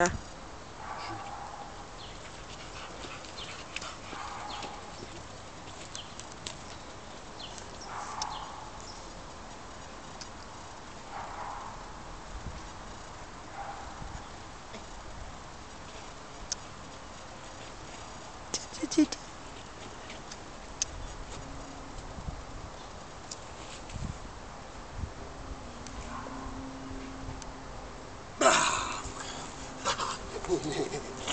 Shoot. Ch -ch -ch もうね